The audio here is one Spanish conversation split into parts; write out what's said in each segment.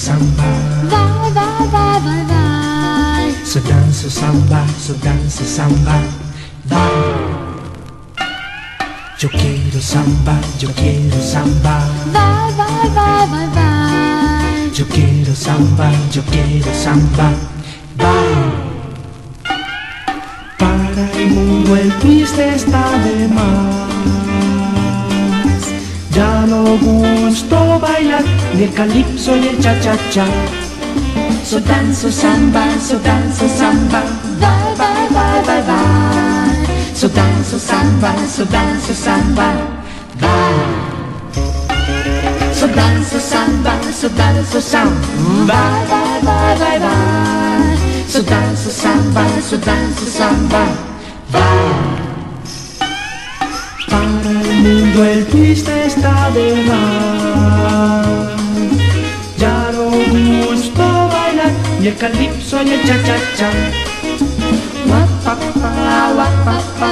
samba. Vai, vai, vai, vai, vai. So dança samba, so dança samba. Vai. Yo quiero samba, yo quiero samba. Vai, vai, vai, vai, vai. Yo quiero samba, yo quiero samba. Vai. Para el mundo el twist está de más. Gusto bailar ni el calipso ni el cha-cha-cha. So danzo samba, so danzo samba. Vai, vai, vai, vai, vai. So danzo samba, so danzo samba. Vai. So danzo samba, so danzo samba. Vai, vai, vai, vai, vai. So danzo samba, so danzo samba. Vai. Para el mundo el twist está de más. Ya no gusto bailar ni el calipso ni el cha-cha-cha. Guapapa, guapapa,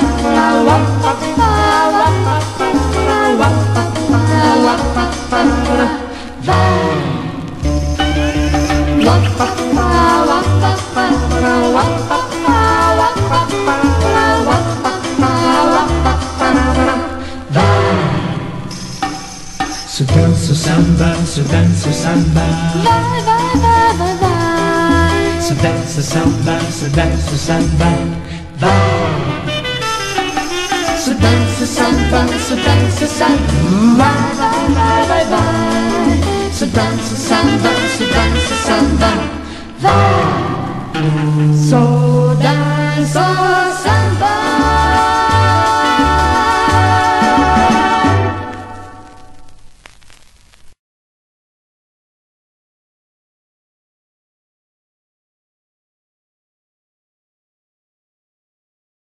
Sudanso samba, sudanso samba. Vai, vai, vai, vai, vai. Sudanso samba, sudanso samba. Vai. Sudanso samba, sudanso samba. Vai, vai, vai, vai, vai. Sudanso samba, sudanso samba. Vai. dance.